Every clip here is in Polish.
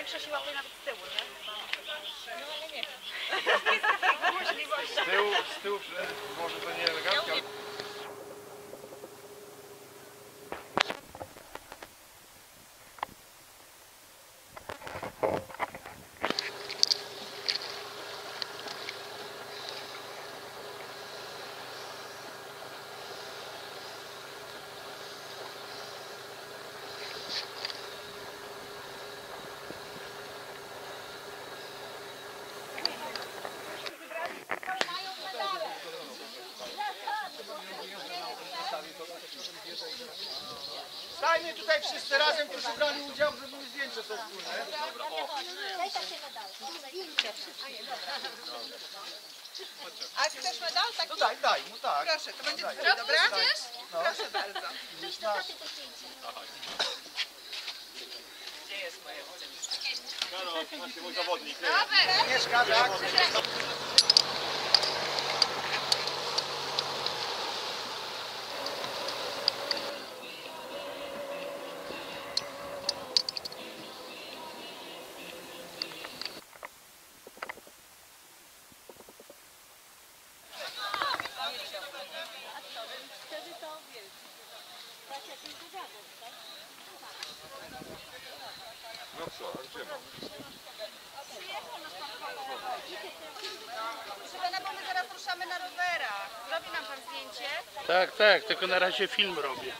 większa siła nawet z tyłu, nie? No ale nie wiem. Z tyłu, z tyłu może to nie elegancko. Stajmy tutaj wszyscy razem, którzy brali udział, zrobimy zdjęcie sobie wspólne. Daj takie medały. A chcesz medal? Tak, No daj, daj mu, tak. proszę, to będzie twój, dobra? No. Proszę bardzo. Cześć, to taty to zdjęcie. Mieszka, tak? Proszę pana, bo my zaraz ruszamy na rowerach. Zrobi nam pan zdjęcie? Tak, tak, tylko na razie film robię.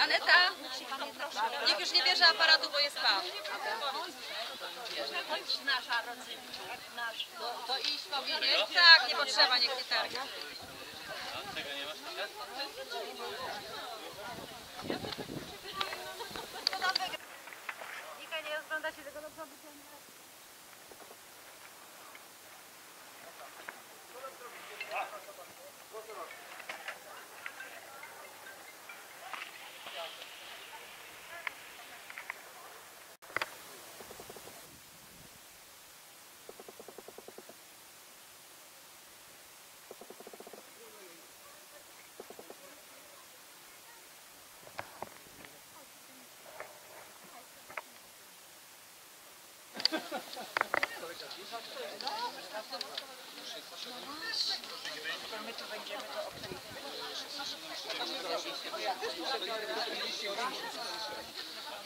Aneta, niech już nie bierze aparatu, bo jest pan. To iść powiedzieć? Tak, nie potrzeba, niech nie targa. Nika, nie rozgląda się tego dobrze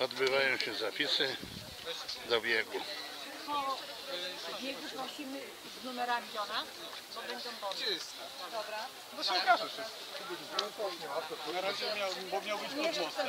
Odbywają się zapisy do biegu. Biegu prosimy z numerami Jona, bo będą body. To się okaże wszystko. Na razie miał, bo miał być pod mostem.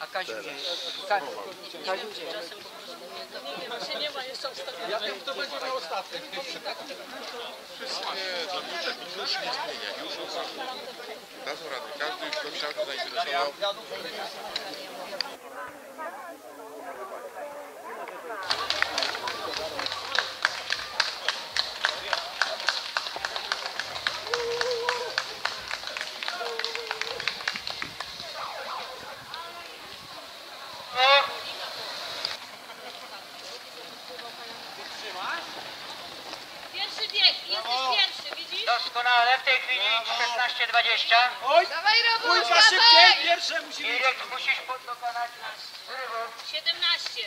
A Kaziu gdzie jest? Ka- Kaziu gdzie jest? Ja wiem, kto będzie miał ostatni. Dadzą radę. Każdy, kto chciał, to zainteresował. Doskonale, w tej chwili 16.20. Oj, Dawaj, Robuś, Pójdź szybciej, pierwsze musi być. Irek musisz dokonać zrywu. 17.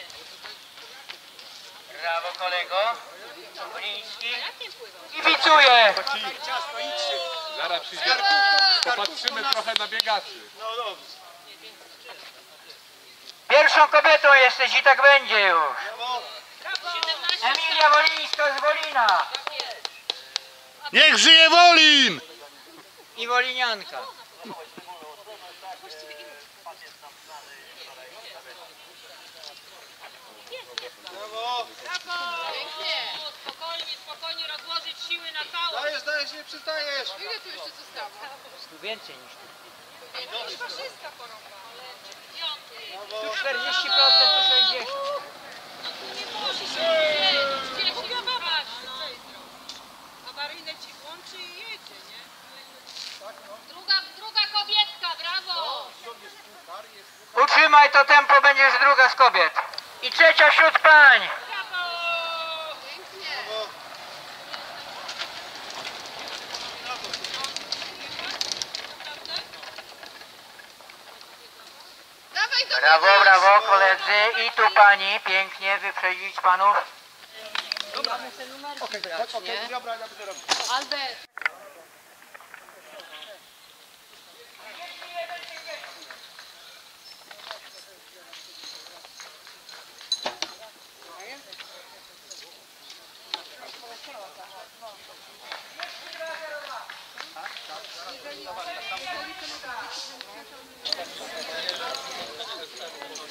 Brawo kolego. Poliński. Kibicuję! Ciasto, idźcie. Zaraz przyjdzie. Popatrzymy trochę na biegaczy. No dobrze. Pierwszą kobietą jesteś i tak będzie już. 17. Emilia Wolińska z Wolina. Niech żyje Wolin! I Wolinianka. brawo. Pięknie. Spokojnie, spokojnie rozłożyć siły na całą. Dajesz, dajesz, nie przystajesz. Ile tu jeszcze zostało? Tu więcej niż tu. Jakiś faszysta porąba. Piąty. Tu 40% to 60. Nie musi się dzielić. Gdzie się chowasz? No. Awaryjne ci włączy i jedzie, nie? Druga, druga kobietka, brawo. Utrzymaj to tempo, będziesz druga z kobiet. I trzecia wśród pań. Brawo. Pięknie. Brawo, brawo koledzy. I tu pani, pięknie wyprzedzić panów. Dobra. Ja muszę numer okay, wybrać, okay, nie? Dobra, ja będę robił. Albert! Thank you.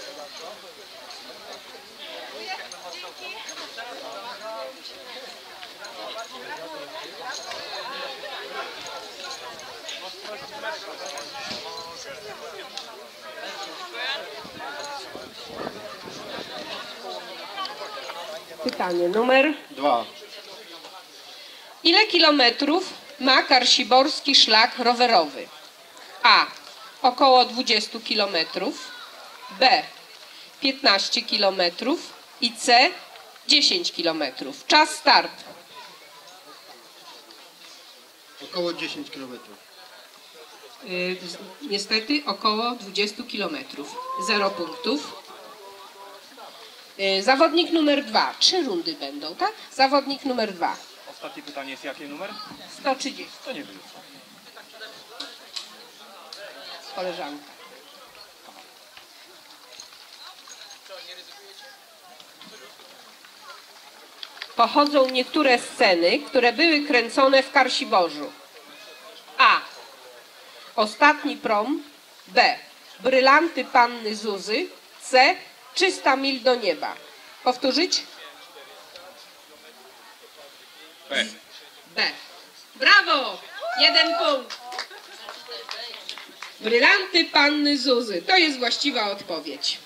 Pytanie numer Dwa. Ile kilometrów ma karsiborski szlak rowerowy? A. Około 20 kilometrów. B. 15 kilometrów. I C. 10 kilometrów. Czas start. Około 10 km. Y, niestety około 20 kilometrów. Zero punktów. Y, zawodnik numer dwa. Trzy rundy będą, tak? Zawodnik numer dwa. Ostatnie pytanie jest jaki numer? 130. To nie wiem. Koleżanka. Pochodzą niektóre sceny, które były kręcone w Karsiborzu. A. Ostatni prom. B. Brylanty panny Zuzy. C. 300 mil do nieba. Powtórzyć? B. B. Brawo! Jeden punkt. Brylanty panny Zuzy. To jest właściwa odpowiedź.